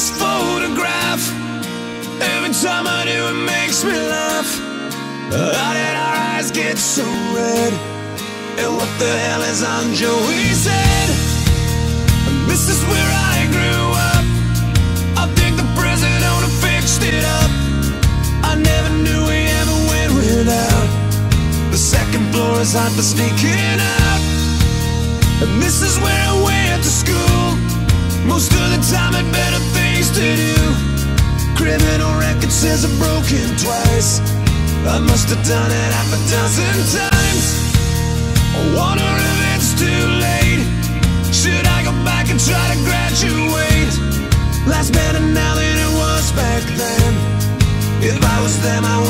this photograph. Every time I do, it makes me laugh. How did our eyes get so red? And what the hell is on Joey's head? This is where I grew up. I think the president fixed it up. I never knew we ever went without. The second floor is hard for sneaking out. And this is where I went to school. Most of the time, it better residue Criminal record says I've broken twice. I must have done it half a dozen times. I wonder if it's too late. Should I go back and try to graduate? Life's better now than it was back then. If I was them I would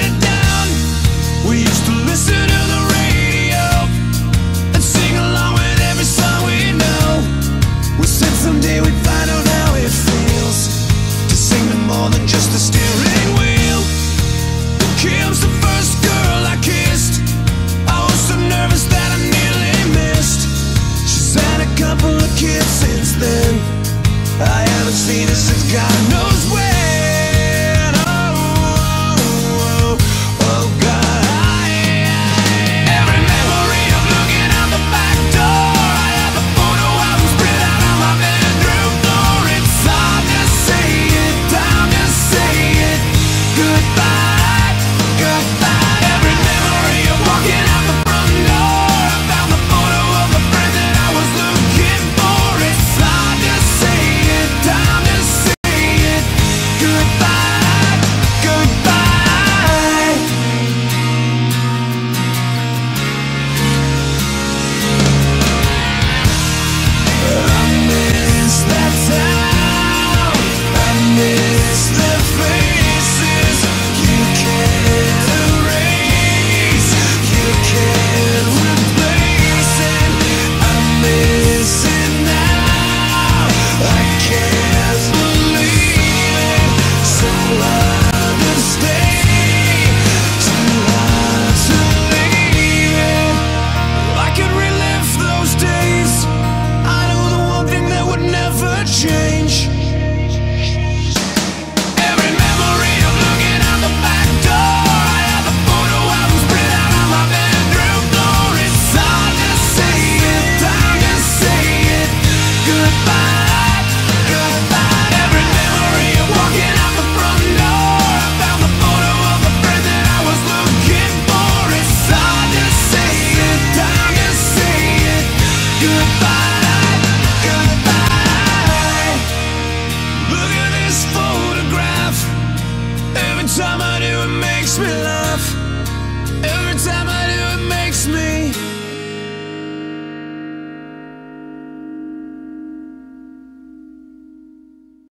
Someday we find out バン